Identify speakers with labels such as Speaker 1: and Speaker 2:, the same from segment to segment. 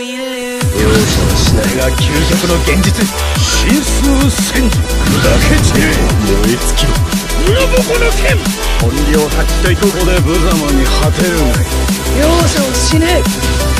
Speaker 1: 容赦はしないが究極の現実真数戦時砕け散れ燃え尽きろ裏ボコの剣本領発揮とここで無様に果てるがい
Speaker 2: 容赦をしねえ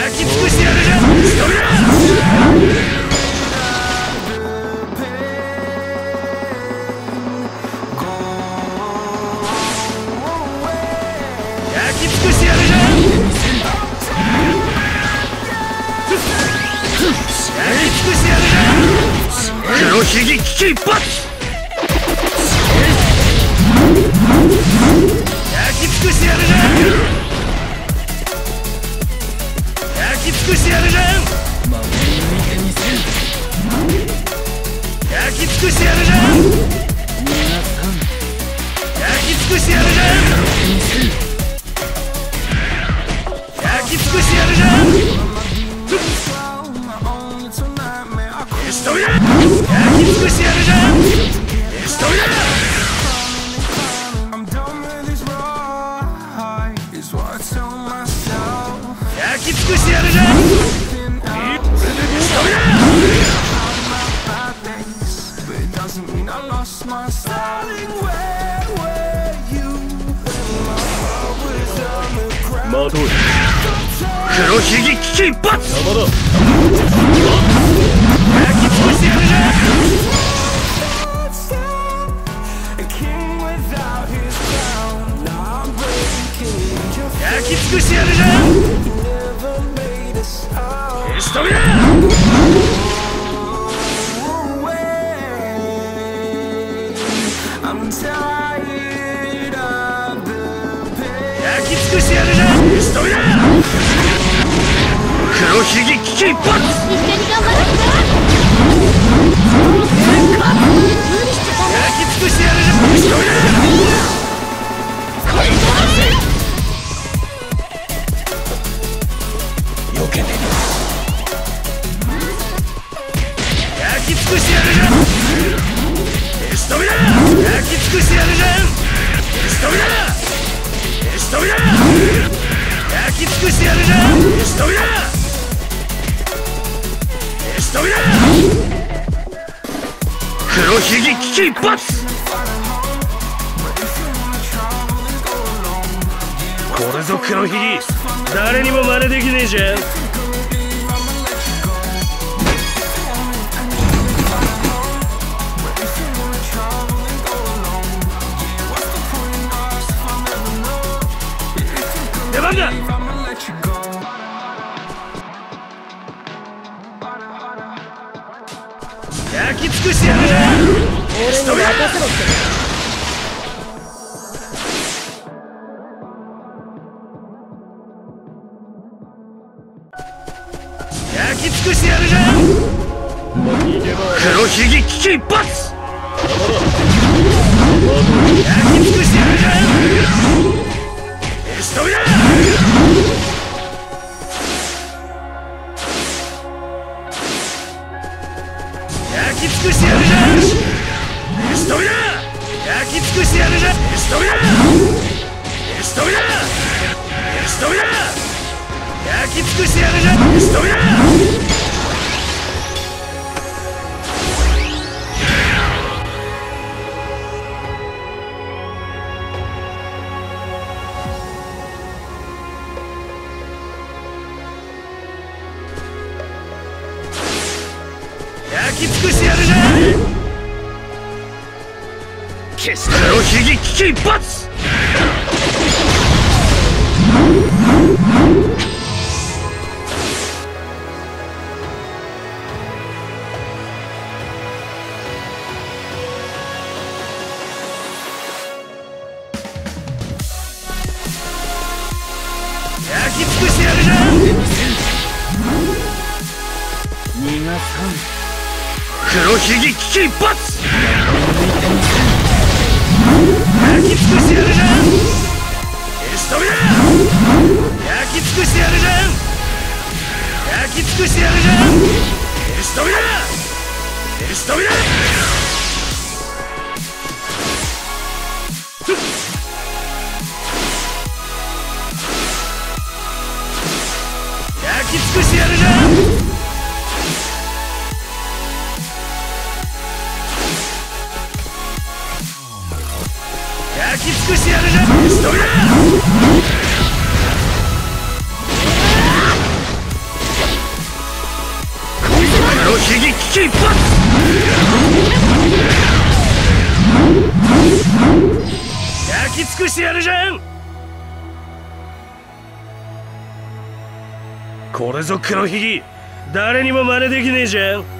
Speaker 1: 焼き尽くしてやるじゃん。焼き尽くしてやるじゃん焼き尽くしてやるじゃん黒ひげ危機一発焼き尽くしてやるじゃんき尽くしてやるじゃん焼き尽くしてやるじゃん焼き尽くしてやるじゃん焼き尽くしてやるじゃん消し止めろ焼き尽くしてやるじゃん消し止めろ待とう黒ひげ危機一発山だ焼き尽くしてやるじ一発焼き尽くしてやるじゃん。消し止めろよけてやるじゃん。し止めろ黒ひげ危機一発これぞ黒ひげ誰にも真似できねえじゃん出番だ尽くしてやるじゃん
Speaker 2: 俺に任せろって
Speaker 1: 焼き尽くしてやるじゃん黒ひげ危機一発焼き尽くしてやるじゃん消し止めろ焼き尽くしてやるじゃん消し止めだ焼き尽くしてやるじゃん消し止めろ消し止めろ消し止めだ焼き尽くしてやるじゃん消し止め
Speaker 3: だき尽くしてやるじゃん決して黒ひげ危機一髪焼き尽くしてやるじゃん
Speaker 2: 逃がさ
Speaker 3: 黒ひげ危機一髪。焼き尽くしてやるじゃん消し止めだ焼き尽くしてやるじゃん焼き尽くしてやるじゃん消し止めだ消し止めだ焼き尽くしてやるじゃん焼き尽くしてやるじゃん消し止めだ黒ひげ危機一髪焼き尽くしてやるじゃんこれぞ黒ひげ。誰にも真似できねえじゃん。